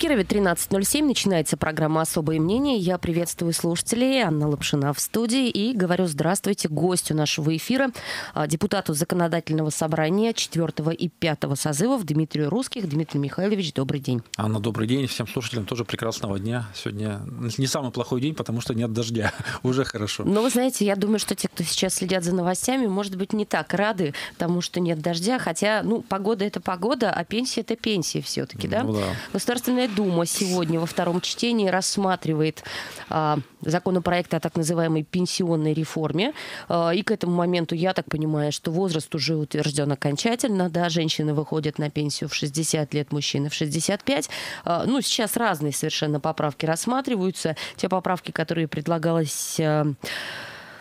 Кирове 13.07 начинается программа «Особые мнения». Я приветствую слушателей. Анна Лапшина в студии. И говорю здравствуйте гостю нашего эфира, а, депутату Законодательного собрания 4 и 5 созывов Дмитрию Русских. Дмитрий Михайлович, добрый день. Анна, добрый день. Всем слушателям тоже прекрасного дня. Сегодня не самый плохой день, потому что нет дождя. Уже хорошо. Но вы знаете, я думаю, что те, кто сейчас следят за новостями, может быть, не так рады тому, что нет дождя. Хотя, ну, погода – это погода, а пенсия – это пенсия все-таки, да? Ну, да. Государственная Дума сегодня во втором чтении рассматривает а, законопроект о так называемой пенсионной реформе. А, и к этому моменту, я так понимаю, что возраст уже утвержден окончательно. Да, женщины выходят на пенсию в 60 лет, мужчины в 65. А, ну, сейчас разные совершенно поправки рассматриваются. Те поправки, которые предлагалось... А,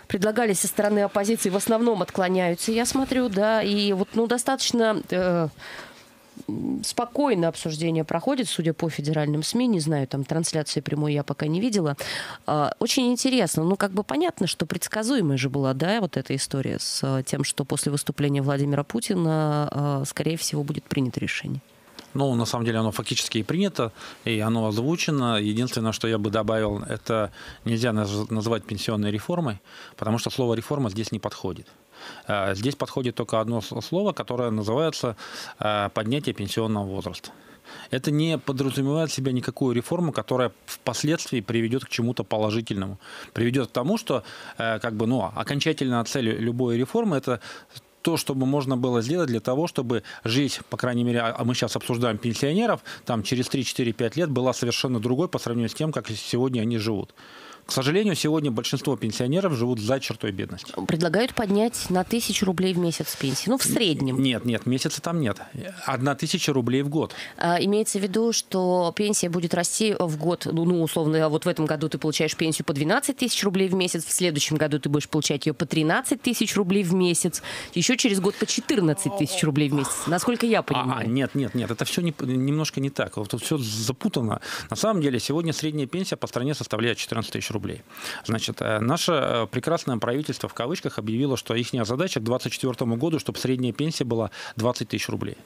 предлагались со стороны оппозиции, в основном отклоняются, я смотрю, да, и вот, ну, достаточно э, спокойно обсуждение проходит, судя по федеральным СМИ. Не знаю, там трансляции прямой я пока не видела. А, очень интересно. Ну, как бы понятно, что предсказуемая же была, да, вот эта история с тем, что после выступления Владимира Путина, а, скорее всего, будет принято решение. Ну, на самом деле оно фактически и принято, и оно озвучено. Единственное, что я бы добавил, это нельзя называть пенсионной реформой, потому что слово «реформа» здесь не подходит. Э, здесь подходит только одно слово, которое называется э, поднятие пенсионного возраста. Это не подразумевает в себя никакую реформу, которая впоследствии приведет к чему-то положительному. Приведет к тому, что э, как бы, ну, окончательная цель любой реформы – это то, чтобы можно было сделать для того, чтобы жить, по крайней мере, а мы сейчас обсуждаем пенсионеров, там через 3-4-5 лет была совершенно другой по сравнению с тем, как сегодня они живут. К сожалению, сегодня большинство пенсионеров живут за чертой бедности. Предлагают поднять на тысячу рублей в месяц пенсии. Ну, в среднем. Нет, нет, месяца там нет. Одна тысяча рублей в год. А, имеется в виду, что пенсия будет расти в год, ну, ну, условно, вот в этом году ты получаешь пенсию по 12 тысяч рублей в месяц, в следующем году ты будешь получать ее по 13 тысяч рублей в месяц, еще через год по 14 тысяч рублей в месяц, насколько я понимаю. А, нет, нет, нет, это все не, немножко не так. Вот тут все запутано. На самом деле, сегодня средняя пенсия по стране составляет 14 тысяч рублей рублей. Значит, э, наше э, прекрасное правительство в кавычках объявило, что их задача к 2024 году, чтобы средняя пенсия была 20 тысяч рублей.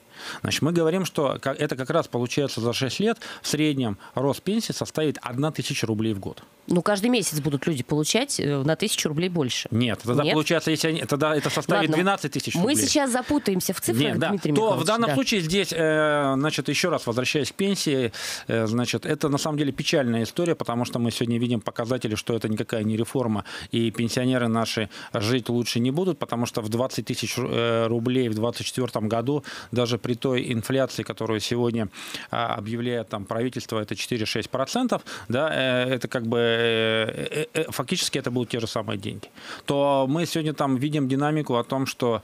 Значит, мы говорим, что это как раз получается за 6 лет в среднем рост пенсии составит 1 тысяча рублей в год. Ну, каждый месяц будут люди получать э, на тысячу рублей больше. Нет, тогда Нет? получается, если они, тогда это составит Ладно. 12 тысяч рублей. Мы сейчас запутаемся в цифрах, Нет, да. Дмитрий То в данном да. случае здесь, значит, еще раз возвращаясь к пенсии, значит, это на самом деле печальная история, потому что мы сегодня видим показатели показатели, что это никакая не реформа, и пенсионеры наши жить лучше не будут, потому что в 20 тысяч э, рублей в 2024 году, даже при той инфляции, которую сегодня а, объявляет там правительство, это 4-6%, да, э, это как бы э, фактически это будут те же самые деньги. То мы сегодня там видим динамику о том, что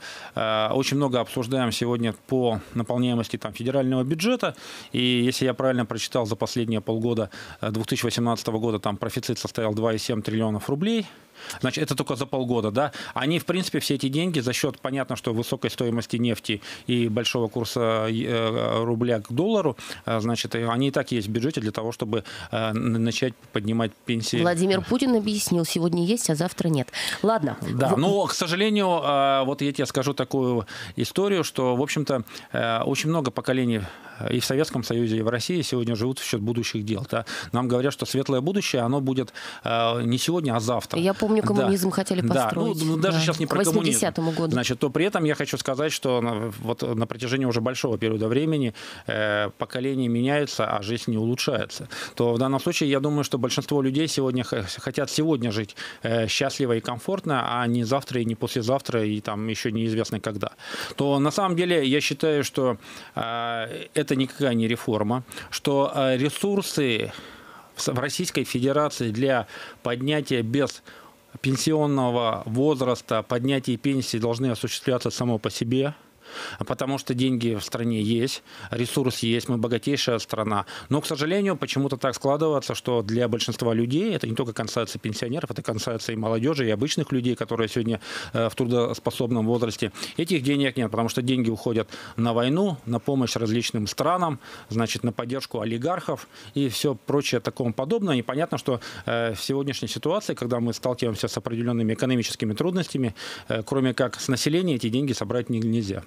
очень много обсуждаем сегодня по наполняемости там федерального бюджета, и если я правильно прочитал за последние полгода 2018 года там профицит составил составил 2,7 триллионов рублей. Значит, это только за полгода, да. Они, в принципе, все эти деньги за счет, понятно, что высокой стоимости нефти и большого курса э, рубля к доллару, э, значит, они и так есть в бюджете для того, чтобы э, начать поднимать пенсии. Владимир Путин объяснил, сегодня есть, а завтра нет. Ладно. Да, но, к сожалению, вот я тебе скажу такую историю, что, в общем-то, очень много поколений и в Советском Союзе, и в России сегодня живут в счет будущих дел. Да? Нам говорят, что светлое будущее, оно будет не сегодня, а завтра. Я помню, помню, коммунизм да. хотели построить. Да, ну, даже да. сейчас не про коммунизм. году. Значит, то при этом я хочу сказать, что на, вот на протяжении уже большого периода времени э, поколения меняются, а жизнь не улучшается. То в данном случае я думаю, что большинство людей сегодня хотят сегодня жить э, счастливо и комфортно, а не завтра и не послезавтра и там еще неизвестно когда. То на самом деле я считаю, что э, это никакая не реформа, что э, ресурсы в Российской Федерации для поднятия без пенсионного возраста, поднятие пенсии должны осуществляться само по себе. Потому что деньги в стране есть, ресурс есть, мы богатейшая страна. Но, к сожалению, почему-то так складывается, что для большинства людей, это не только касается пенсионеров, это касается и молодежи, и обычных людей, которые сегодня э, в трудоспособном возрасте, этих денег нет, потому что деньги уходят на войну, на помощь различным странам, значит, на поддержку олигархов и все прочее такому подобное. И понятно, что э, в сегодняшней ситуации, когда мы сталкиваемся с определенными экономическими трудностями, э, кроме как с населения эти деньги собрать нельзя.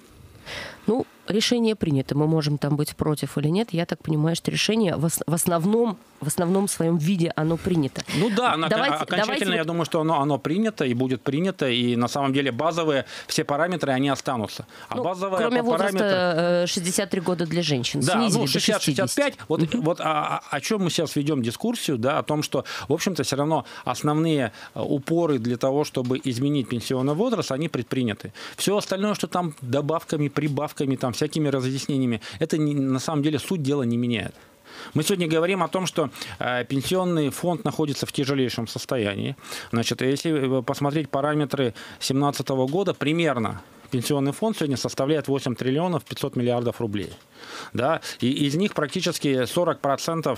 Ну, решение принято. Мы можем там быть против или нет. Я так понимаю, что решение в основном, в основном своем виде оно принято. Ну да, давайте, окончательно давайте... я думаю, что оно, оно принято и будет принято. И на самом деле базовые все параметры, они останутся. А ну, базовые кроме возраста параметры... 63 года для женщин. Да, ну 60-65. Вот, угу. вот о, о чем мы сейчас ведем дискуссию, да, о том, что, в общем-то, все равно основные э, упоры для того, чтобы изменить пенсионный возраст, они предприняты. Все остальное, что там добавками, прибавками, там всякими разъяснениями, это не, на самом деле суть дела не меняет. Мы сегодня говорим о том, что э, пенсионный фонд находится в тяжелейшем состоянии. Значит, если посмотреть параметры 2017 года, примерно пенсионный фонд сегодня составляет 8 триллионов 500 миллиардов рублей. Да? И из них практически 40%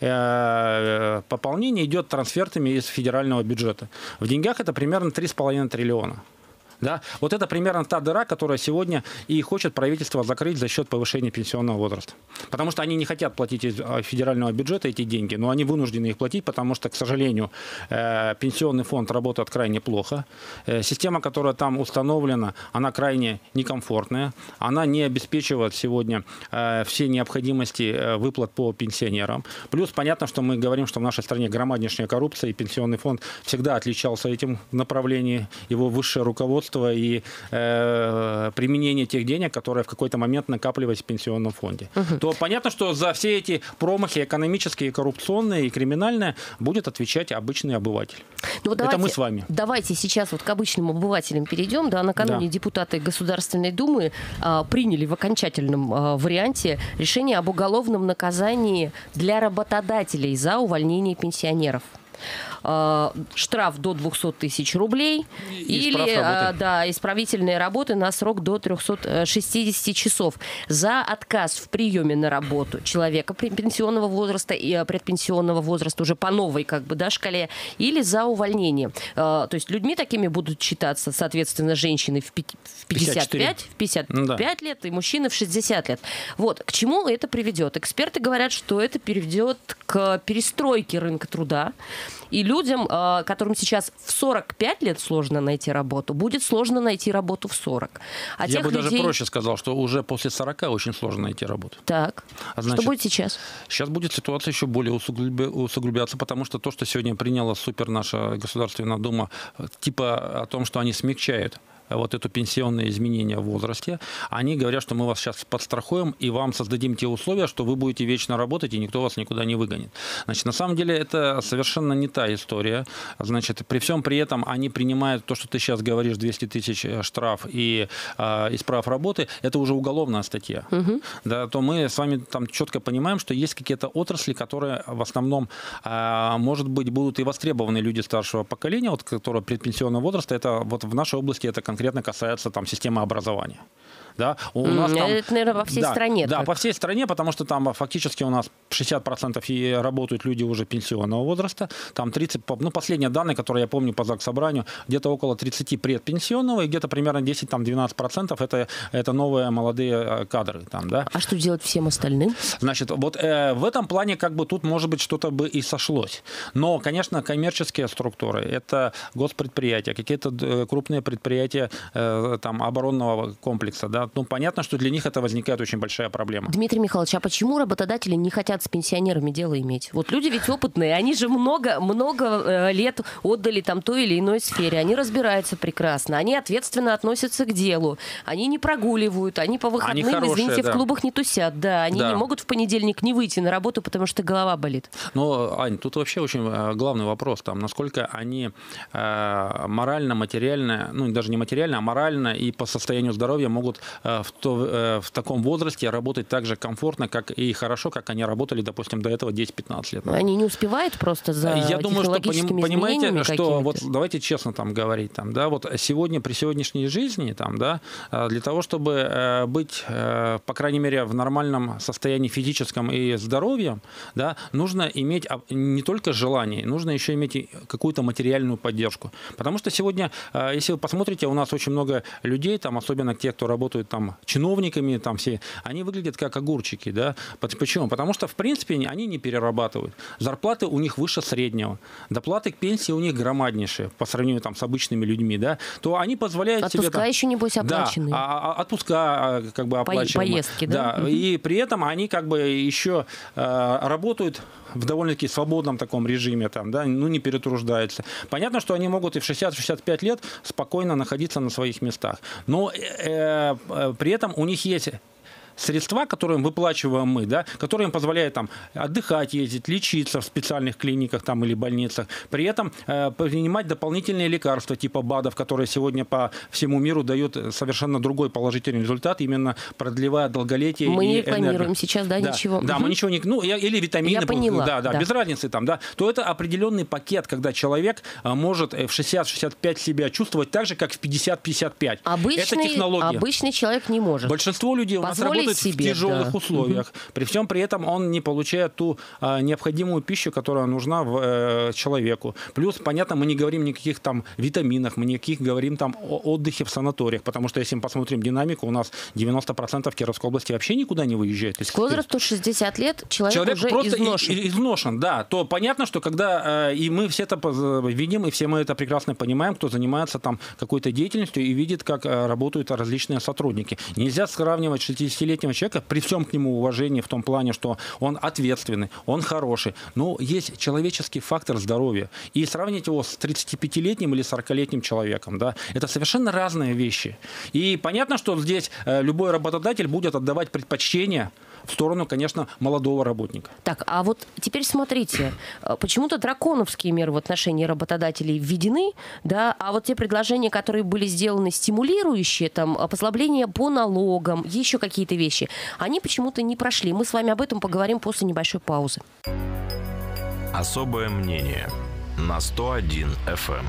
э, пополнения идет трансфертами из федерального бюджета. В деньгах это примерно 3,5 триллиона. Да? Вот это примерно та дыра, которая сегодня и хочет правительство закрыть за счет повышения пенсионного возраста. Потому что они не хотят платить из а, федерального бюджета эти деньги, но они вынуждены их платить, потому что, к сожалению, э, пенсионный фонд работает крайне плохо. Э, система, которая там установлена, она крайне некомфортная. Она не обеспечивает сегодня э, все необходимости выплат по пенсионерам. Плюс понятно, что мы говорим, что в нашей стране громаднейшая коррупция, и пенсионный фонд всегда отличался этим направлением. Его высшее руководство производства и э, применения тех денег, которые в какой-то момент накапливались в пенсионном фонде, угу. то понятно, что за все эти промахи экономические, коррупционные и криминальные будет отвечать обычный обыватель. Ну, вот давайте, Это мы с вами. Давайте сейчас вот к обычным обывателям перейдем. Да, накануне да. депутаты Государственной Думы а, приняли в окончательном а, варианте решение об уголовном наказании для работодателей за увольнение пенсионеров. Э, штраф до 200 тысяч рублей и или э, да, исправительные работы на срок до 360 часов за отказ в приеме на работу человека пенсионного возраста и э, предпенсионного возраста уже по новой как бы, да, шкале или за увольнение. То есть людьми такими будут считаться, соответственно, женщины в 55, в 55 ну, да. лет и мужчины в 60 лет. Вот, к чему это приведет? Эксперты говорят, что это приведет к перестройке рынка труда, и людям, а, которым сейчас в 45 лет сложно найти работу, будет сложно найти работу в 40. А Я бы людей... даже проще сказал, что уже после 40 очень сложно найти работу. Так. А значит, что будет сейчас? Сейчас будет ситуация еще более усугубляться, потому что то, что сегодня приняла супер наша Государственная Дума, типа о том, что они смягчают вот это пенсионное изменение в возрасте, они говорят, что мы вас сейчас подстрахуем и вам создадим те условия, что вы будете вечно работать и никто вас никуда не выгонит. Значит, на самом деле это совершенно не та история. Значит, при всем при этом они принимают то, что ты сейчас говоришь, 200 тысяч э, штраф и э, исправ работы, это уже уголовная статья. Угу. Да, то мы с вами там четко понимаем, что есть какие-то отрасли, которые в основном, э, может быть, будут и востребованы люди старшего поколения, вот, которые предпенсионного возраста. Это вот в нашей области это конкретно касается там системы образования. Да? У нас там, это, наверное, по всей да, стране. Да, так. по всей стране, потому что там фактически у нас 60% и работают люди уже пенсионного возраста. Там 30, ну, последние данные, которые я помню по ЗАГС-собранию, где-то около 30 предпенсионного, и где-то примерно 10-12% это, это новые молодые э, кадры. Там, да? А что делать всем остальным? Значит, вот э, в этом плане как бы тут, может быть, что-то бы и сошлось. Но, конечно, коммерческие структуры, это госпредприятия, какие-то э, крупные предприятия э, там, оборонного комплекса, да, ну, понятно, что для них это возникает очень большая проблема. Дмитрий Михайлович, а почему работодатели не хотят с пенсионерами дело иметь? Вот люди ведь опытные, они же много, много э, лет отдали там той или иной сфере, они разбираются прекрасно, они ответственно относятся к делу, они не прогуливают, они по выходным, они хорошие, извините, да. в клубах не тусят, да, они да. не могут в понедельник не выйти на работу, потому что голова болит. Но, Ань, тут вообще очень э, главный вопрос, там, насколько они э, морально, материально, ну, даже не материально, а морально и по состоянию здоровья могут в, то, э, в таком возрасте работать так же комфортно, как и хорошо, как они работали, допустим, до этого 10-15 лет. Они не успевают просто за Я думаю, что поним, понимаете, что вот давайте честно там говорить, там, да, вот сегодня при сегодняшней жизни, там, да, для того, чтобы быть, по крайней мере, в нормальном состоянии физическом и здоровьем, да, нужно иметь не только желание, нужно еще иметь какую-то материальную поддержку. Потому что сегодня, если вы посмотрите, у нас очень много людей, там, особенно те, кто работают там чиновниками, там все, они выглядят как огурчики, да. Почему? Потому что, в принципе, они не перерабатывают. Зарплаты у них выше среднего. Доплаты к пенсии у них громаднейшие по сравнению там с обычными людьми, да. То они позволяют отпуска себе... Отпуска еще, небось, оплаченные. Да, а, а, отпуска а, как бы оплачиваемые. Поездки, да? Да, угу. и при этом они как бы еще э, работают в довольно-таки свободном таком режиме, там, да, ну, не перетруждаются. Понятно, что они могут и в 60-65 лет спокойно находиться на своих местах. Но э, э, при этом у них есть средства, которые выплачиваем мы, да, которые им позволяют там отдыхать, ездить, лечиться в специальных клиниках там или больницах, при этом э, принимать дополнительные лекарства типа БАДов, которые сегодня по всему миру дают совершенно другой положительный результат, именно продлевая долголетие мы и не рекламируем энергию. сейчас, да, да ничего. Да, угу. мы ничего не, ну или витамины, Я поняла, да, да, да, без разницы там, да, то это определенный пакет, когда человек э, может в 60-65 себя чувствовать так же, как в 50-55. Обычный, это технология. Обычный человек не может. Большинство людей у нас работать себе, в тяжелых да. условиях. Угу. При всем при этом он не получает ту а, необходимую пищу, которая нужна в, э, человеку. Плюс, понятно, мы не говорим никаких там витаминах, мы никаких говорим там о отдыхе в санаториях, потому что если мы посмотрим динамику, у нас 90% в Кировской области вообще никуда не выезжает. К возрасту 60 лет человек, человек уже просто изношен. изношен, да. То понятно, что когда э, и мы все это видим, и все мы это прекрасно понимаем, кто занимается там какой-то деятельностью и видит, как э, работают различные сотрудники. Нельзя сравнивать 60 30-летнего человека, при всем к нему уважении в том плане, что он ответственный, он хороший, но есть человеческий фактор здоровья. И сравнить его с 35-летним или 40-летним человеком, да, это совершенно разные вещи. И понятно, что здесь э, любой работодатель будет отдавать предпочтение в сторону, конечно, молодого работника. Так, а вот теперь смотрите, э, почему-то драконовские меры в отношении работодателей введены, да, а вот те предложения, которые были сделаны стимулирующие, там, послабления по налогам, еще какие-то вещи, они почему-то не прошли. Мы с вами об этом поговорим после небольшой паузы. Особое мнение на 101 FM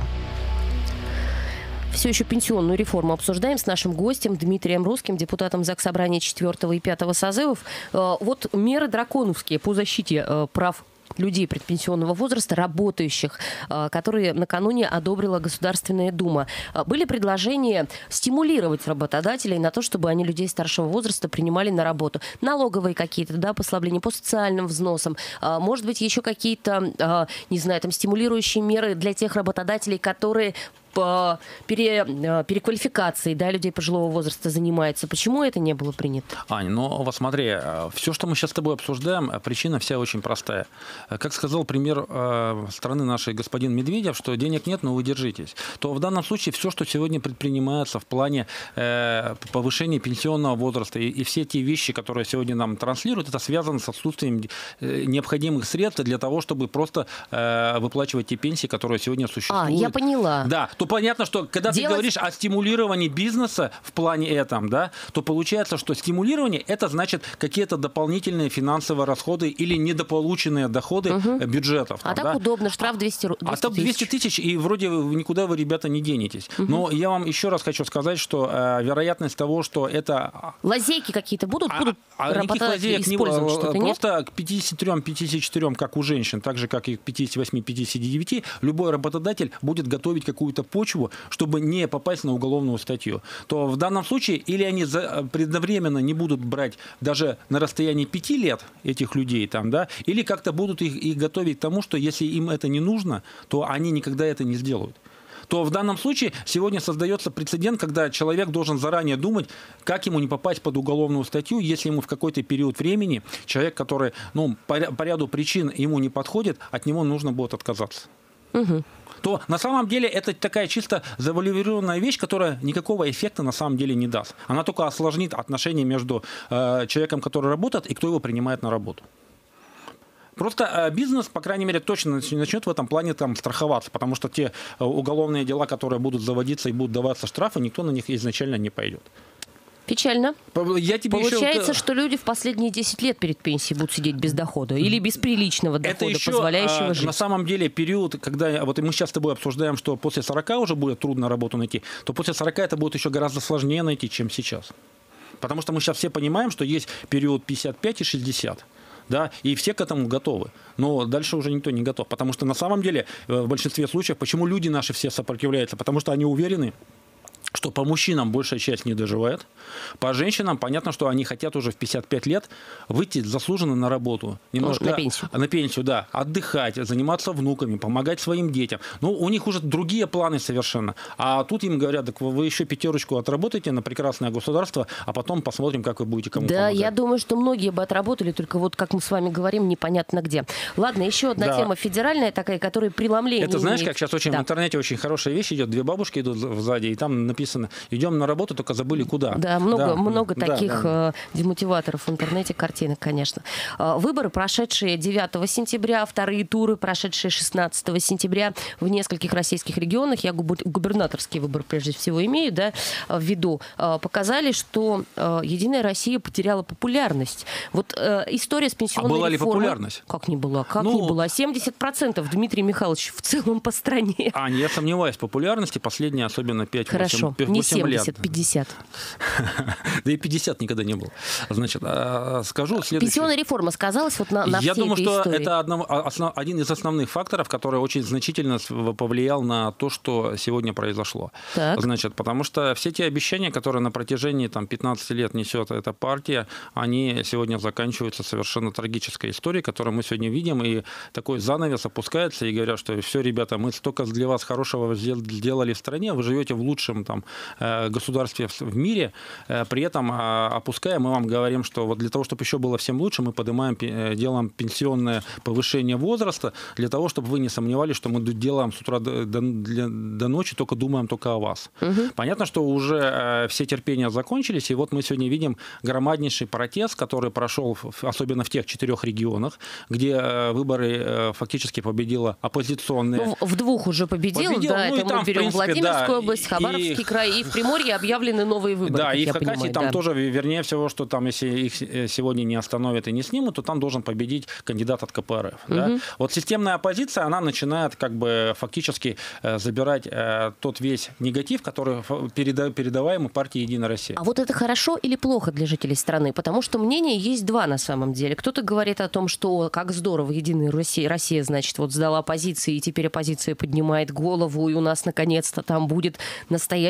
все еще пенсионную реформу обсуждаем с нашим гостем Дмитрием Русским, депутатом ЗАГС Собрания 4 и 5 созывов. Э, вот меры драконовские по защите э, прав людей предпенсионного возраста, работающих, э, которые накануне одобрила Государственная Дума. Были предложения стимулировать работодателей на то, чтобы они людей старшего возраста принимали на работу. Налоговые какие-то, да, послабления по социальным взносам. Может быть, еще какие-то, не знаю, там, стимулирующие меры для тех работодателей, которые пере, э, переквалификации да, людей пожилого возраста занимается. Почему это не было принято? Аня, ну вот смотри, э, все, что мы сейчас с тобой обсуждаем, э, причина вся очень простая. Как сказал премьер страны нашей господин Медведев, что денег нет, но вы держитесь, то в данном случае все, что сегодня предпринимается в плане повышения пенсионного возраста и, и все те вещи, которые сегодня нам транслируют, это связано с отсутствием необходимых средств для того, чтобы просто выплачивать те пенсии, которые сегодня существуют. А, я поняла. Да, то понятно, что когда Делать... ты говоришь о стимулировании бизнеса в плане этом, да, то получается, что стимулирование это значит какие-то дополнительные финансовые расходы или недополученные доходы угу. бюджетов. Там, а так да? удобно, штраф 200, 200 А так 200 тысяч, и вроде никуда вы, ребята, не денетесь. Угу. Но я вам еще раз хочу сказать, что э, вероятность того, что это... А, Лазейки какие-то будут? А, будут а никаких лазеек не будет. Просто нет? к 53-54, как у женщин, так же, как и к 58-59, любой работодатель будет готовить какую-то почву, чтобы не попасть на уголовную статью, то в данном случае или они за, предновременно не будут брать даже на расстоянии пяти лет этих людей там, да, или как-то будут их, их готовить к тому, что если им это не нужно, то они никогда это не сделают то в данном случае сегодня создается прецедент, когда человек должен заранее думать, как ему не попасть под уголовную статью, если ему в какой-то период времени человек, который ну, по, по ряду причин ему не подходит, от него нужно будет отказаться. Угу то на самом деле это такая чисто завуалированная вещь, которая никакого эффекта на самом деле не даст. Она только осложнит отношения между э, человеком, который работает, и кто его принимает на работу. Просто э, бизнес, по крайней мере, точно начнет в этом плане там страховаться, потому что те э, уголовные дела, которые будут заводиться и будут даваться штрафы, никто на них изначально не пойдет. Печально. Я тебе Получается, еще... что люди в последние 10 лет перед пенсией будут сидеть без дохода или без приличного дохода, это еще, позволяющего а, жить. На самом деле период, когда вот мы сейчас с тобой обсуждаем, что после 40 уже будет трудно работу найти, то после 40 это будет еще гораздо сложнее найти, чем сейчас. Потому что мы сейчас все понимаем, что есть период 55 и 60 да, и все к этому готовы. Но дальше уже никто не готов, потому что на самом деле э, в большинстве случаев, почему люди наши все сопротивляются? Потому что они уверены, что по мужчинам большая часть не доживает. По женщинам понятно, что они хотят уже в 55 лет выйти заслуженно на работу. Немножко, на пенсию. На пенсию, да. Отдыхать, заниматься внуками, помогать своим детям. Ну, у них уже другие планы совершенно. А тут им говорят, так вы еще пятерочку отработаете на прекрасное государство, а потом посмотрим, как вы будете кому Да, помогать. я думаю, что многие бы отработали, только вот как мы с вами говорим, непонятно где. Ладно, еще одна Да. тема федеральная такая, которая преломление Это знаешь, имеет. как сейчас очень Да. в интернете очень хорошая вещь идет. Две бабушки идут сзади, и там написано: идем на работу, только забыли куда. Да, много, много Да, таких да. э, демотиваторов в интернете, картинок, конечно. Э, Выборы, прошедшие 9 сентября, вторые туры, прошедшие 16 сентября в нескольких российских регионах, я губер- губернаторские выборы прежде всего имею, да, э, в виду, э, показали, что э, Единая Россия потеряла популярность. Вот история с пенсионной А была ли реформой- популярность? Как не была? Как Ну- не была? 70% Дмитрий Михайлович в целом по стране. А, я сомневаюсь в популярности последние, особенно 5-8 Хорошо, не 70, лет. 50. Да и 50 никогда не был. Значит, а, скажу следующее. Пенсионная реформа сказалась вот на, на Я думаю, что истории. это одно- а, основ- один из основных факторов, который очень значительно повлиял на то, что сегодня произошло. Так. Значит, потому что все те обещания, которые на протяжении там, 15 лет несет эта партия, они сегодня заканчиваются совершенно трагической историей, которую мы сегодня видим, и такой занавес опускается, и говорят, что все, ребята, мы столько для вас хорошего сдел- сделали в стране, вы живете в лучшем там, э, государстве в мире, э, при этом а, опуская, мы вам говорим, что вот для того, чтобы еще было всем лучше, мы поднимаем, э, делаем пенсионное повышение возраста, для того, чтобы вы не сомневались, что мы делаем с утра до, до- до ночи, только думаем только о вас. Понятно, что уже все терпения закончились, и вот мы сегодня видим громаднейший протест, который прошел, особенно в тех четырех регионах, где выборы фактически победила оппозиционная. Ну, в двух уже победил, Победил, да, ну и это там, мы берем принципе, Владимирскую да, область, Хабаровский и- край, и в Приморье объявлены новые выборы, Да, и в Хакасии понимаю, там да. тоже, вернее всего, что там, если их э, сегодня не остановят и не снимут, то там должен победить кандидат от КПРФ. да. Вот системная оппозиция, она начинает как бы фактически э, забирать э, тот весь негатив, который передаваемый партии «Единая Россия». А вот это хорошо или плохо для жителей страны? Потому что мнения есть два на самом деле. Кто-то говорит о том, что как здорово, Единая Россия, Россия, значит, вот сдала оппозиции, и теперь оппозиция поднимает голову, и у нас наконец-то там будет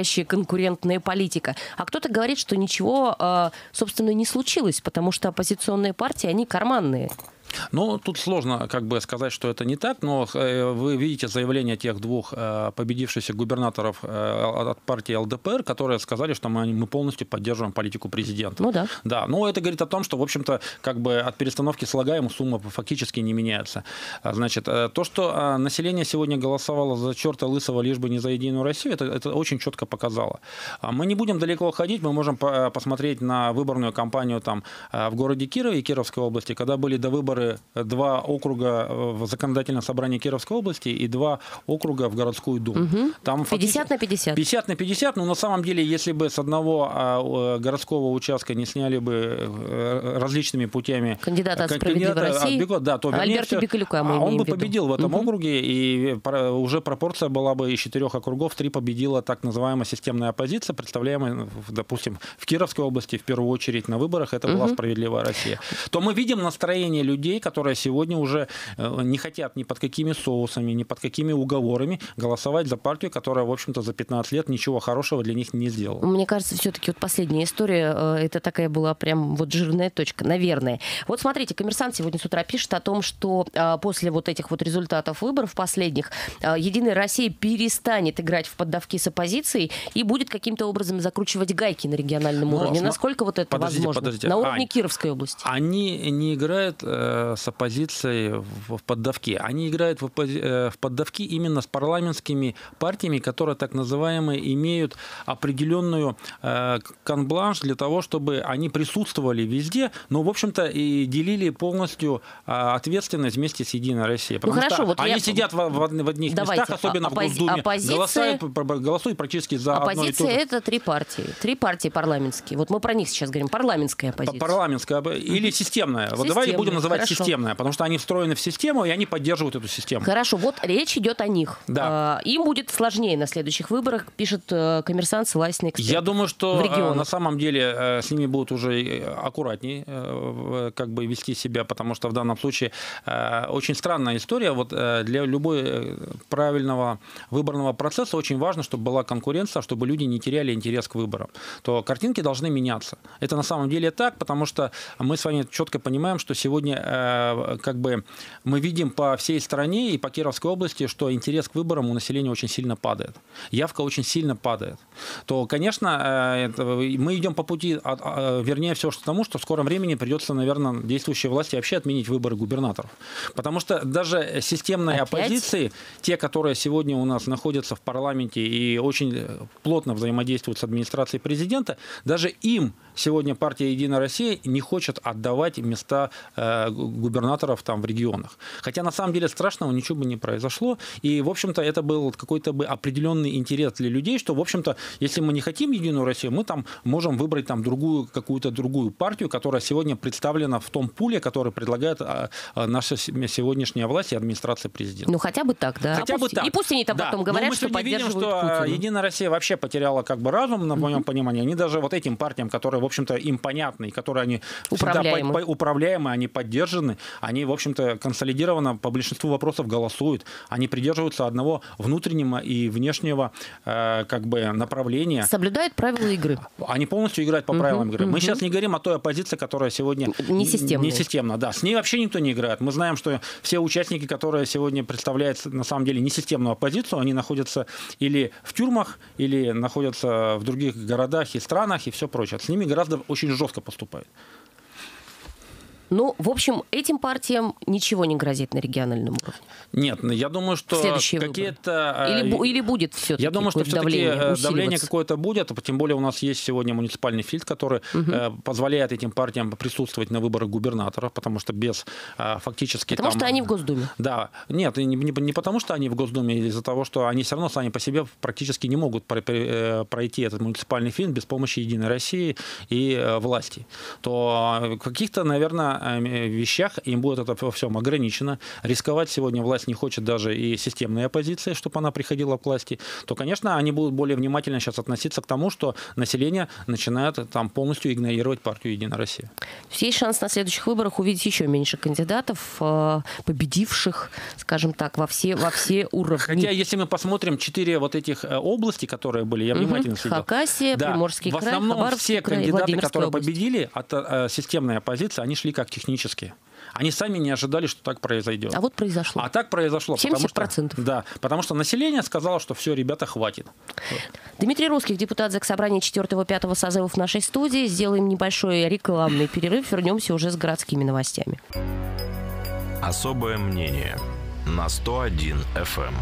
настоящая конкурентная политика. А кто-то говорит, что ничего, э, собственно, не случилось, потому что оппозиционные партии, они карманные. Ну, тут сложно как бы сказать, что это не так, но э, вы видите заявление тех двух э, победившихся губернаторов э, от партии ЛДПР, которые сказали, что мы, мы полностью поддерживаем политику президента. Ну да. Да, но это говорит о том, что, в общем-то, как бы от перестановки слагаемых сумма фактически не меняется. А, Значит, то, что э, население сегодня голосовало за черта лысого, лишь бы не за Единую Россию, это, это очень четко показало. А Мы не будем далеко ходить, мы можем по- посмотреть на выборную кампанию там в городе Кирове и Кировской области, когда были до выборы два округа э, в законодательном собрании Кировской области и два округа в городскую думу. Там 50 на 50. 50 на 50, но на самом деле, если бы с одного а, э, городского участка не сняли бы э, различными путями Кандидата от «Справедливой кандидата от России», Бегло- да, то, Альберта Бекалюка мы а он бы победил в этом Мгм. округе, и уже пропорция была бы из четырех округов, три победила так называемая системная оппозиция, представляемая, в- допустим, в Кировской области, в первую очередь на выборах, это была «Справедливая Россия». То мы видим настроение людей, которые сегодня уже э, не хотят ни под какими соусами, ни под какими уговорами голосовать за партию, которая, в общем-то, за 15 лет ничего хорошего для них не сделала. Мне кажется, все-таки вот последняя история, э, это такая была прям вот жирная точка, наверное. Вот смотрите, коммерсант сегодня с утра пишет о том, что э, после вот этих вот результатов выборов последних Единая Россия перестанет играть в поддавки с оппозицией и будет каким-то образом закручивать гайки на региональном Но уровне. сма- Насколько вот это подождите, возможно? подождите. На уровне Ань, Кировской области. Они не играют с оппозицией в поддавки. Они играют в, оппози... Э, в поддавки именно с парламентскими партиями, которые так называемые имеют определенную э, конбланш для того, чтобы они присутствовали везде, но, в общем-то, и делили полностью ответственность вместе с Единой Россией. Потому ну, хорошо, что вот они я... сидят в, в, в одних Давайте. местах, особенно Оппози... в Госдуме, оппозиция... голосуют, голосуют практически за оппозиция одно и то же. это три партии. Три партии парламентские. Вот мы про них сейчас говорим. Парламентская оппозиция. Парламентская или системная. Вот давай будем называть хорошо. системная, потому что они встроены в систему, и они поддерживают эту систему. Хорошо, вот речь идет о них. Да. А, им будет сложнее на следующих выборах, пишет э, коммерсант, ссылаясь эксперт. Я думаю, что э, на самом деле э, с ними будут уже аккуратнее как бы вести себя, потому что в данном случае очень странная история. Вот для любой правильного выборного процесса очень важно, чтобы была конкуренция, чтобы люди не теряли интерес к выборам. То картинки должны меняться. Это на самом деле так, потому что мы с вами четко понимаем, что сегодня как бы мы видим по всей стране и по Кировской области, что интерес к выборам у населения очень сильно падает. Явка очень сильно падает. То, конечно, э, мы идем по пути, а, вернее, все что тому, что в скором времени придется, наверное, действующей власти вообще отменить выборы губернаторов. Потому что даже системные Опять? оппозиции, те, которые сегодня у нас находятся в парламенте и очень плотно взаимодействуют с администрацией президента, даже им сегодня партия «Единая Россия» не хочет отдавать места э, губернаторов там в регионах. Хотя на самом деле страшного ничего бы не произошло. И, в общем-то, это был какой-то бы определенный интерес для людей, что, в общем-то, если мы не хотим «Единую Россию», мы там можем выбрать там другую, какую-то другую партию, которая сегодня представлена в том пуле, который предлагает а, а, наша сегодняшняя власть и администрация президента. Ну, хотя бы так, да. Хотя пусть, бы так. И пусть они там да. потом говорят, что поддерживают видим, что Путина. «Единая Россия» вообще потеряла как бы разум, на моем mm-hmm. понимании. Они даже вот этим партиям, которые, в общем-то, им понятны, и которые они управляемы. всегда по, по, управляемы, они поддержаны, они, в общем-то, консолидированно по большинству вопросов голосуют. Они придерживаются одного внутреннего и внешнего э, как бы направления. Соблюдают правила игры. Они полностью играют по угу, правилам игры. Угу. Мы сейчас не говорим о той оппозиции, которая сегодня не системная. Не системна, да. С ней вообще никто не играет. Мы знаем, что все участники, которые сегодня представляют на самом деле несистемную оппозицию, они находятся или в тюрьмах, или находятся в других городах и странах и все прочее. С ними гораздо очень жестко поступают. Ну, в общем, этим партиям ничего не грозит на региональном уровне. Нет, ну, я думаю, что какие-то... Или, э, или будет все-таки Я думаю, что все-таки давление, давление какое-то будет, тем более у нас есть сегодня муниципальный фильтр, который угу. позволяет этим партиям присутствовать на выборах губернаторов, потому что без э, фактически... Потому там, что они в Госдуме. Да, нет, не, не, не потому что они в Госдуме, из-за того, что они все равно сами по себе практически не могут пройти этот муниципальный фильтр без помощи Единой России и власти. То каких-то, наверное, Э, вещах им будет это во всем ограничено. Рисковать сегодня власть не хочет даже и системной оппозиции, чтобы она приходила к власти, то, конечно, они будут более внимательно сейчас относиться к тому, что население начинает там полностью игнорировать партию «Единая Россия». Есть шанс на следующих выборах увидеть еще меньше кандидатов, э, победивших, скажем так, во все, во все уровни. Хотя, если мы посмотрим четыре вот этих э, области, которые были, я внимательно угу. следил. Хакасия, да, Приморский край, В основном все кандидаты, которые область. победили от э, системной оппозиции, они шли как технически. Они сами не ожидали, что так произойдет. А вот произошло. А так произошло. 70%. Потому что, да, потому что население сказало, что все, ребята, хватит. Дмитрий Русских, депутат Заксобрания 4-5 созыва в нашей студии. Сделаем небольшой рекламный перерыв. Вернемся уже с городскими новостями. Особое мнение на 101 FM.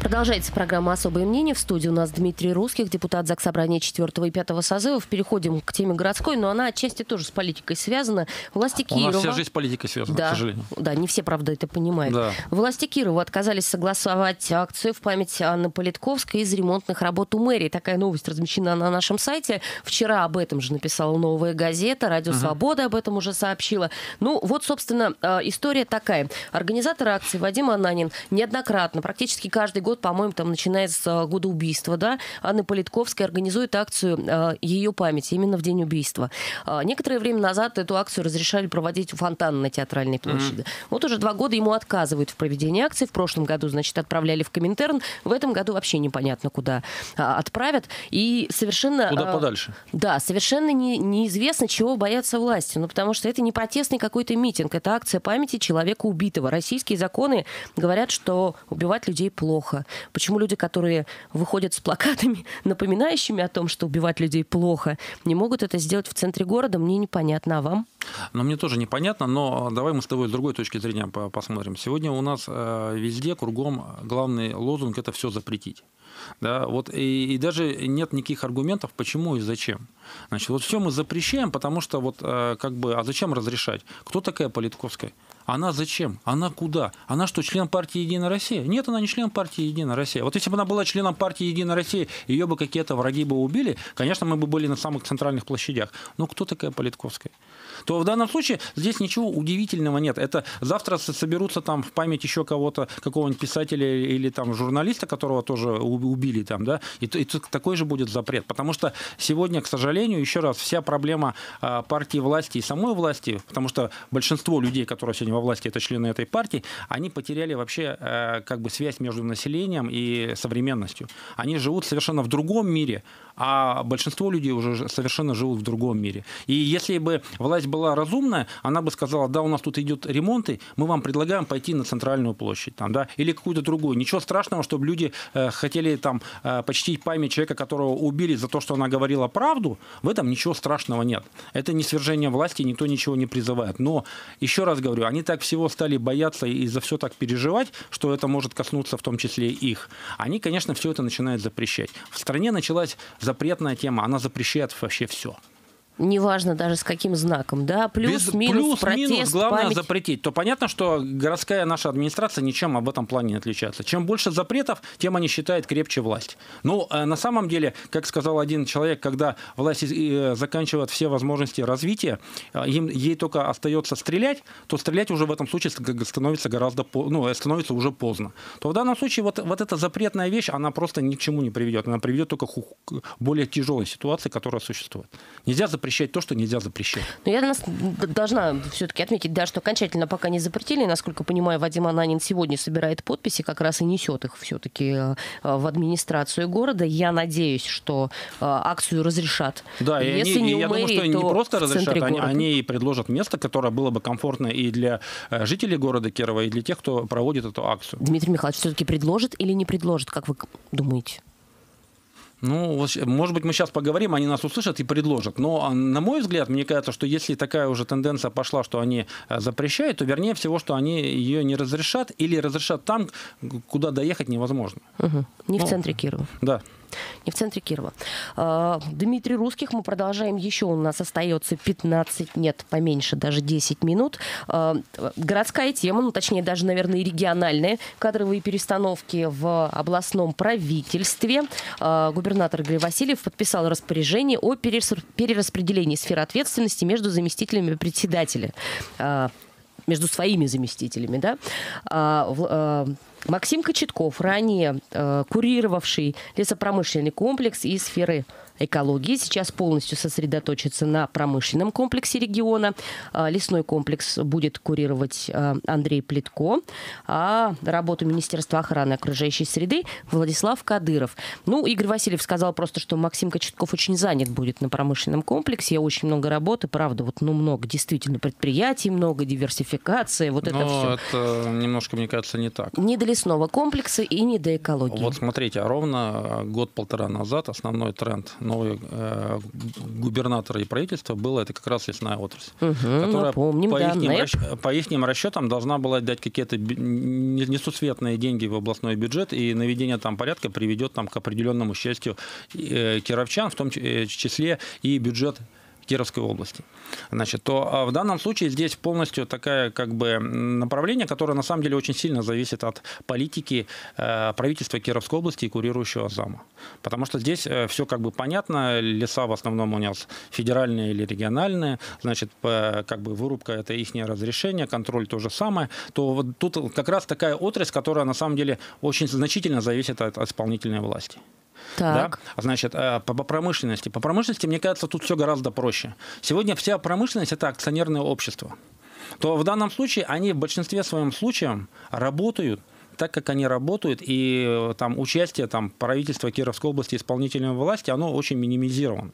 Продолжается программа «Особое мнение». В студии у нас Дмитрий Русских, депутат Заксобрания 4 и 5 созывов. Переходим к теме городской, но она отчасти тоже с политикой связана. Власти Кирова... У нас вся жизнь с политикой связана, да, к сожалению. Да, не все, правда, это понимают. Да. Власти Кирова отказались согласовать акцию в память Анны Политковской из ремонтных работ у мэрии. Такая новость размещена на нашем сайте. Вчера об этом же написала «Новая газета», «Радио угу. Свобода» об этом уже сообщила. Ну, вот, собственно, э, история такая. Организатор акции Вадим Ананин неоднократно, практически каждый год год, по-моему, там начинается года убийства, да, Анны Политковской организует акцию э, ее памяти именно в день убийства. Э, некоторое время назад эту акцию разрешали проводить у фонтана на Театральной площади. Mm-hmm. Вот уже два года ему отказывают в проведении акции. В прошлом году, значит, отправляли в Коминтерн. В этом году вообще непонятно, куда э, отправят. И совершенно... Куда подальше. Да, совершенно не, неизвестно, чего боятся власти. Ну, потому что это не протестный какой-то митинг, это акция памяти человека убитого. Российские законы говорят, что убивать людей плохо. Плохо? Почему люди, которые выходят с плакатами, напоминающими о том, что убивать людей плохо, не могут это сделать в центре города, мне непонятно. А вам? Но мне тоже непонятно, но давай мы с тобой с другой точки зрения посмотрим. Сегодня у нас э, везде, кругом главный лозунг – это все запретить. Да, вот и, и даже нет никаких аргументов, почему и зачем. Значит, вот все мы запрещаем, потому что вот э, как бы, а зачем разрешать? Кто такая Политковская? Она зачем? Она куда? Она что, член партии «Единая Россия»? Нет, она не член партии «Единая Россия». Вот если бы она была членом партии «Единая Россия», ее бы какие-то враги бы убили, конечно, мы бы были на самых центральных площадях. Но кто такая Политковская? То в данном случае здесь ничего удивительного нет. Это завтра соберутся там в память еще кого-то, какого-нибудь писателя или там журналиста, которого тоже убили там, да, и, и такой же будет запрет. Потому что сегодня, к сожалению, еще раз, вся проблема а, партии власти и самой власти, потому что большинство людей, которые сегодня во власти, это члены этой партии, они потеряли вообще э, как бы связь между населением и современностью. Они живут совершенно в другом мире, а большинство людей уже совершенно живут в другом мире. И если бы власть была разумная, она бы сказала, да, у нас тут идет ремонт, мы вам предлагаем пойти на центральную площадь, там, да, или какую-то другую. Ничего страшного, чтобы люди э, хотели там э, почтить память человека, которого убили за то, что она говорила правду, в этом ничего страшного нет. Это не свержение власти, никто ничего не призывает. Но, еще раз говорю, они так всего стали бояться и за все так переживать, что это может коснуться в том числе их. Они, конечно, все это начинают запрещать. В стране началась запретная тема, она запрещает вообще все неважно даже с каким знаком, да, плюс, Без, минус, плюс, протест, минус, главное память. запретить, то понятно, что городская наша администрация ничем об этом плане не отличается. Чем больше запретов, тем они считают крепче власть. Но ну, э, на самом деле, как сказал один человек, когда власть э, заканчивает все возможности развития, э, им, ей только остается стрелять, то стрелять уже в этом случае становится гораздо, ну, становится уже поздно. То в данном случае вот, вот эта запретная вещь, она просто ни к чему не приведет. Она приведет только к более тяжелой ситуации, которая существует. Нельзя запретить запрещать то, что нельзя запрещать. Но я должна все-таки отметить, да, что окончательно пока не запретили. Насколько понимаю, Вадим Ананин сегодня собирает подписи, как раз и несет их все-таки э, в администрацию города. Я надеюсь, что э, акцию разрешат. Да, и Если они, не и я мэрии, думаю, что не просто разрешат, они, они и предложат место, которое было бы комфортно и для э, жителей города Кирова, и для тех, кто проводит эту акцию. Дмитрий Михайлович все-таки предложит или не предложит, как вы думаете? Ну, вот, может быть, мы сейчас поговорим, они нас услышат и предложат. Но, а, на мой взгляд, мне кажется, что если такая уже тенденция пошла, что они э, запрещают, то вернее всего, что они ее не разрешат или разрешат там, куда доехать невозможно. Угу. Не ну, в центре Кирова. Да не в центре Кирова. А, Дмитрий Русских, мы продолжаем. Еще у нас остается 15, нет, поменьше, даже 10 минут. А, городская тема, ну, точнее, даже, наверное, региональные кадровые перестановки в областном правительстве. А, губернатор Игорь Васильев подписал распоряжение о перераспределении сферы ответственности между заместителями председателя между своими заместителями, да, Максим Кочетков, ранее э, курировавший лесопромышленный комплекс и сферы экологии. Сейчас полностью сосредоточится на промышленном комплексе региона. А, лесной комплекс будет курировать а, Андрей Плитко, а работу Министерства охраны окружающей среды Владислав Кадыров. Ну, Игорь Васильев сказал просто, что Максим Кочетков очень занят будет на промышленном комплексе. Очень много работы, правда, вот ну много действительно предприятий, много диверсификации, вот это Но все. это немножко, мне кажется, не так. Не до лесного комплекса и не до экологии. Вот смотрите, а ровно год-полтора назад основной тренд новые э, губернатора и правительства было это как раз лесная отрасль, угу, которая помним, по, да, их расч... по их расчетам должна была дать какие-то несусветные деньги в областной бюджет, и наведение там порядка приведет там, к определенному счастью э, кировчан, в том э, числе и бюджет Кировской области. Значит, то а в данном случае здесь полностью такая как бы направление, которое на самом деле очень сильно зависит от политики э, правительства Кировской области и курирующего зама. Потому что здесь э, все как бы понятно, леса в основном у нас федеральные или региональные, значит, как бы вырубка это их разрешение, контроль то же самое, то вот тут как раз такая отрасль, которая на самом деле очень значительно зависит от исполнительной власти. Так. Да? Значит, э, по промышленности. По промышленности, мне кажется, тут все гораздо проще. Сегодня вся промышленность – это акционерное общество. То в данном случае они в большинстве своем случаев работают так как они работают, и э, там участие там, правительства Кировской области исполнительной власти, оно очень минимизировано.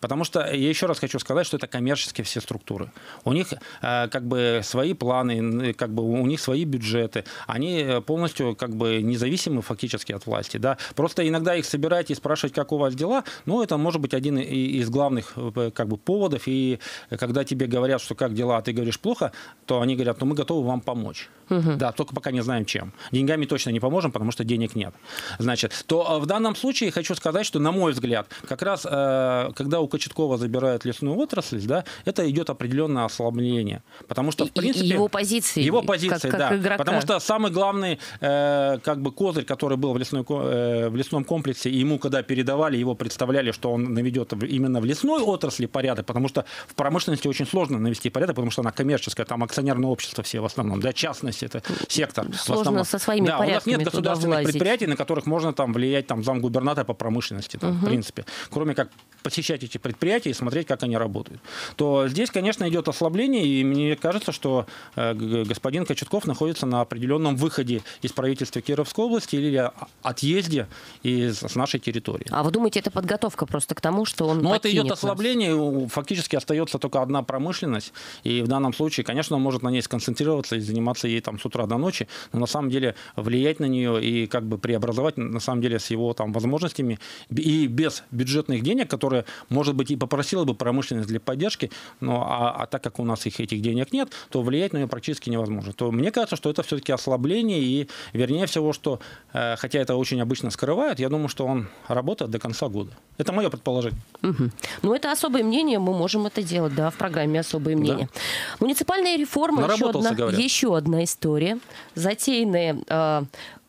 Потому что я еще раз хочу сказать, что это коммерческие все структуры. У них э, как бы свои планы, как бы у них свои бюджеты. Они полностью как бы независимы фактически от власти. Да? Просто иногда их собираете и спрашивать, как у вас дела, ну, это может быть один из главных э, как бы, поводов. И когда тебе говорят, что как дела, а ты говоришь плохо, то они говорят, ну, мы готовы вам помочь. Угу. Да, только пока не знаем чем. Деньгами точно не поможем, потому что денег нет. Значит, то э, в данном случае хочу сказать, что, на мой взгляд, как раз э, когда у Кочеткова забирают лесную отрасль, да, это идет определенное ослабление. Потому что, в принципе... Его позиции. Его позиции, как, как да. Игрока. Потому что самый главный э, как бы козырь, который был в, лесной, э, в лесном комплексе, и ему когда передавали, его представляли, что он наведет именно в лесной отрасли порядок, потому что в промышленности очень сложно навести порядок, потому что она коммерческая, там акционерное общество все в основном, да, частности это сектор. Сложно со своими да, у нас нет государственных предприятий, на которых можно там влиять там замгубернатора по промышленности, там, угу. в принципе, кроме как посещать эти предприятия и смотреть, как они работают. То здесь, конечно, идет ослабление, и мне кажется, что э, господин Кочетков находится на определенном выходе из правительства Кировской области или отъезде из с нашей территории. А вы думаете, это подготовка просто к тому, что он Ну, это идет ослабление, нас? фактически остается только одна промышленность, и в данном случае, конечно, он может на ней сконцентрироваться и заниматься ей там с утра до ночи, но на самом деле влиять на нее и как бы преобразовать на самом деле с его там возможностями и без бюджетных денег, которые, может быть, и попросила бы промышленность для поддержки, но а, а так как у нас их этих денег нет, то влиять на нее практически невозможно. То мне кажется, что это все-таки ослабление и вернее всего, что э, хотя это очень обычно скрывают, я думаю, что он работает до конца года. Это мое предположение. Угу. Ну, это особое мнение, мы можем это делать, да, в программе «Особое мнение». Да. Муниципальная реформа, еще одна, еще одна история, затеянная э,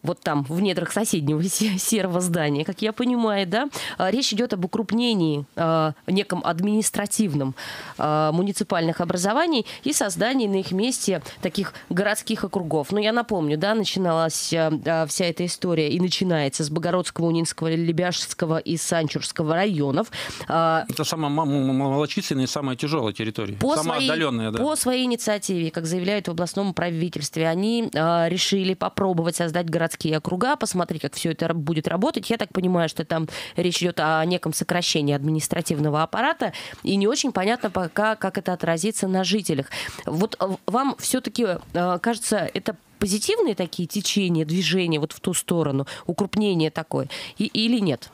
вот там, в недрах соседнего серого здания, как я понимаю, да, а, речь идет об укрупнении э, неком административном э, муниципальных образований и создании на их месте таких городских округов. Но я напомню, да, начиналась э, вся эта история и начинается с Богородского, Унинского, Лебяжского и Санчурского районов. Это самая малочисленная и самая тяжелая территория, по самая своей, отдаленная. Да. По своей инициативе, как заявляют в областном правительстве, они решили попробовать создать городские городские округа, посмотреть, как все это будет работать. Я так понимаю, что там речь идет о неком сокращении административного аппарата, и не очень понятно пока, как это отразится на жителях. Вот э, вам все-таки э, кажется, это позитивные такие течения, движения вот в ту сторону, укрупнение такое, и, или нет?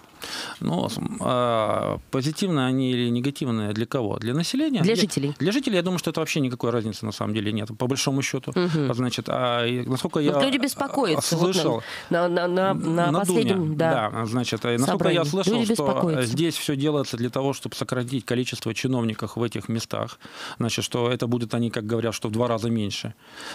Ну, а, позитивные они или негативные для кого? Для населения? Для жителей. Для жителей, я думаю, что это вообще никакой разницы на самом деле нет, по большому счету. Угу. Значит, а насколько я люди беспокоятся. Слышал. Вот на, на, на, на, на последнем, Думе, да. да. Значит, насколько собрании. я слышал, что здесь все делается для того, чтобы сократить количество чиновников в этих местах. Значит, что это будет, они как говорят, что в два раза меньше.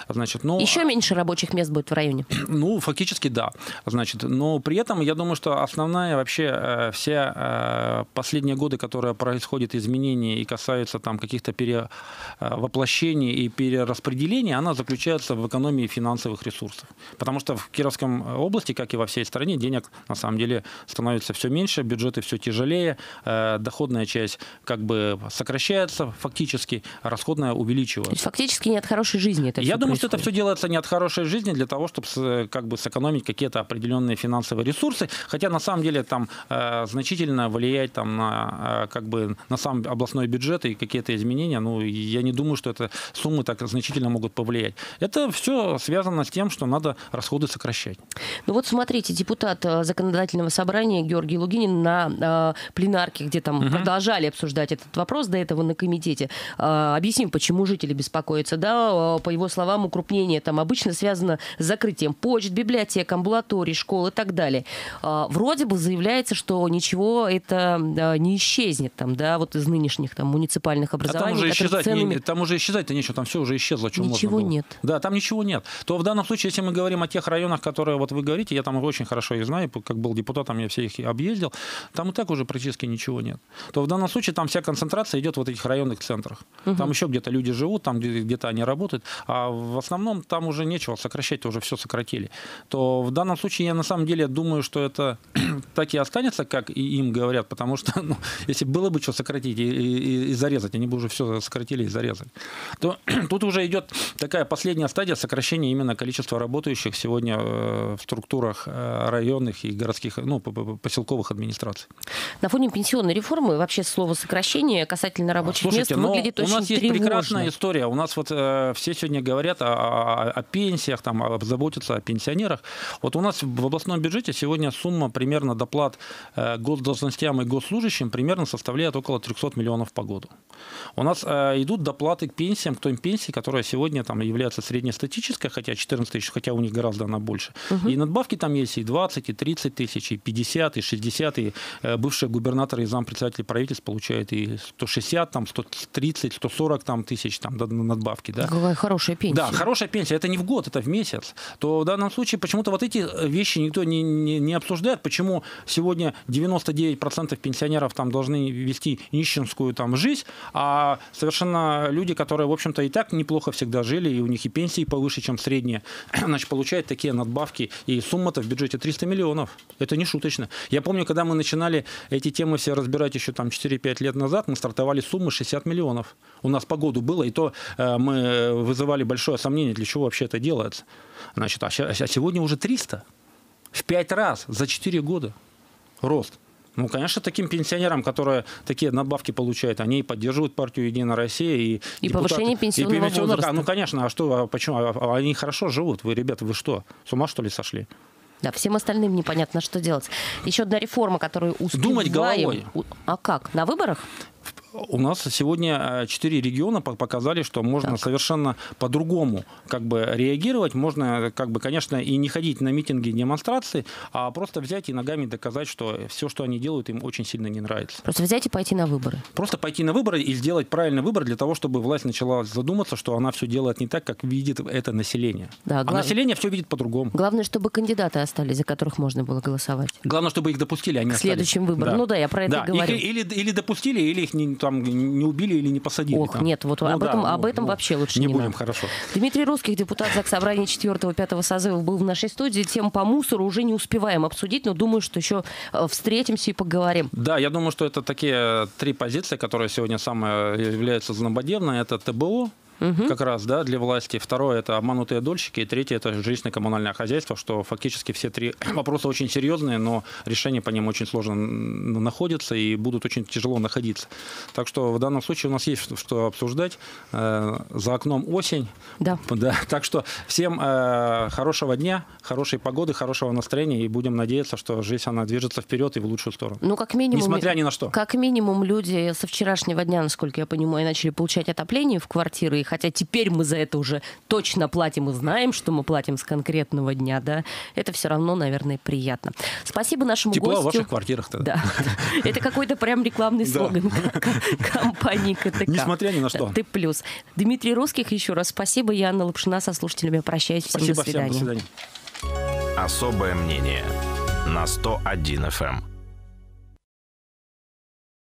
Значит, но... Еще меньше рабочих мест будет в районе? Ну, фактически да. Значит, но при этом я думаю, что основная вообще Э, все э, последние годы, которые происходят изменения и касаются там каких-то перевоплощений и перераспределений, она заключается в экономии финансовых ресурсов. Потому что в Кировском области, как и во всей стране, денег на самом деле становится все меньше, бюджеты все тяжелее, э, доходная часть как бы сокращается фактически, а расходная увеличивается. То есть фактически не от хорошей жизни это Я думаю, происходит. что это все делается не от хорошей жизни, для того, чтобы как бы сэкономить какие-то определенные финансовые ресурсы. Хотя на самом деле там Э, значительно влиять там на, э, как бы, на сам областной бюджет и какие-то изменения, ну, я не думаю, что это суммы так значительно могут повлиять. Это все связано с тем, что надо расходы сокращать. Ну вот смотрите, депутат э, законодательного собрания Георгий Лугинин на э, пленарке, где там угу. продолжали обсуждать этот вопрос до этого на комитете, э, объясним, почему жители беспокоятся. Да, по его словам, укрупнение там обычно связано с закрытием почт, библиотек, амбулаторий, школ и так далее. Э, вроде бы заявляется, что ничего это не исчезнет там, да, вот из нынешних там муниципальных образований. А там уже исчезать, ценами... не, там уже исчезать-то нечего, там все уже исчезло, что Ничего нет. Да, там ничего нет. То в данном случае, если мы говорим о тех районах, которые вот вы говорите, я там очень хорошо их знаю, как был депутатом, я все их объездил, там и так уже практически ничего нет. То в данном случае там вся концентрация идет в вот этих районных центрах. Угу. Там еще где-то люди живут, там где-то они работают, а в основном там уже нечего сокращать, уже все сократили. То в данном случае я на самом деле думаю, что это так и останется, останется, как и им говорят, потому что ну, если было бы что сократить и, и, и зарезать, они бы уже все сократили и зарезали, то тут уже идет такая последняя стадия сокращения именно количества работающих сегодня э, в структурах э, районных и городских, ну, поселковых администраций. На фоне пенсионной реформы вообще слово сокращение касательно рабочих Слушайте, мест выглядит очень У нас есть тревожно. прекрасная история. У нас вот э, все сегодня говорят о, о, о пенсиях, там, о, заботятся о пенсионерах. Вот у нас в областном бюджете сегодня сумма примерно доплат госдолжностям и госслужащим примерно составляет около 300 миллионов по году. У нас э, идут доплаты к пенсиям, к той пенсии, которая сегодня там является среднестатической, хотя 14 тысяч, хотя у них гораздо она больше. Угу. И надбавки там есть и 20, и 30 тысяч, и 50, и 60, и э, бывшие губернаторы и зампредседатели правительств получают и 160, там, 130, 140 там, тысяч там, надбавки. Да? Какая хорошая пенсия. Да, хорошая пенсия. Это не в год, это в месяц. То в данном случае почему-то вот эти вещи никто не, не, не обсуждает. Почему сегодня 99% пенсионеров там должны вести нищенскую там жизнь, а совершенно люди, которые, в общем-то, и так неплохо всегда жили, и у них и пенсии повыше, чем средние, значит, получают такие надбавки. И сумма-то в бюджете 300 миллионов. Это не шуточно. Я помню, когда мы начинали эти темы все разбирать еще там 4-5 лет назад, мы стартовали суммы 60 миллионов. У нас по году было, и то э, мы вызывали большое сомнение, для чего вообще это делается. Значит, а, а сегодня уже 300. В 5 раз за 4 года рост. Ну, конечно, таким пенсионерам, которые такие надбавки получают, они поддерживают партию «Единая Россия». И, и депутаты, повышение пенсионного, и пенсионного возраста. Ну, конечно, а что, а почему? А, а они хорошо живут. Вы, ребята, вы что, с ума, что ли, сошли? Да, всем остальным непонятно, что делать. Еще одна реформа, которую успеваем... Думать головой. А как? На выборах? У нас сегодня э, четыре региона показали, что можно так. совершенно по-другому как бы реагировать. Можно, как бы, конечно, и не ходить на митинги, демонстрации, а просто взять и ногами доказать, что все, что они делают, им очень сильно не нравится. Просто взять и пойти на выборы. Просто пойти на выборы и сделать правильный выбор для того, чтобы власть начала задуматься, что она все делает не так, как видит это население. Да, а глав... население все видит по-другому. Главное, чтобы кандидаты остались, за которых можно было голосовать. Главное, чтобы их допустили, они К следующим остались. выборам. Да. Ну да, я про это да. говорю. Их, или, или допустили, или их не, там не убили или не посадили. Ох, там. нет, вот ну, об этом, да, об этом ну, вообще лучше не, не будем, надо. хорошо. Дмитрий Русских, депутат Заксобрания 4-5 созыва, был в нашей студии. Тем по мусору уже не успеваем обсудить, но думаю, что еще э, встретимся и поговорим. Да, я думаю, что это такие три позиции, которые сегодня самые являются злободневные. Это ТБО, угу. как раз да, для власти. Второе – это обманутые дольщики. И третье – это жилищно-коммунальное хозяйство, что фактически все три вопроса очень серьезные, но решения по ним очень сложно находятся и будут очень тяжело находиться. Так что в данном случае у нас есть что обсуждать. Э, за окном осень. Да. да. Так что всем э, хорошего дня, хорошей погоды, хорошего настроения и будем надеяться, что жизнь она движется вперед и в лучшую сторону. Ну, как минимум, Несмотря ни на что. Как минимум люди со вчерашнего дня, насколько я понимаю, начали получать отопление в квартиры хотя теперь мы за это уже точно платим и знаем, что мы платим с конкретного дня, да, это все равно, наверное, приятно. Спасибо нашему Тепло гостю. в ваших квартирах тогда. Да. Это какой-то прям рекламный слоган компании КТК. Несмотря ни на что. Ты плюс. Дмитрий Русских, еще раз спасибо. Я Анна Лапшина со слушателями прощаюсь. Всем спасибо до свидания. Всем, до свидания. Особое мнение на 101 FM.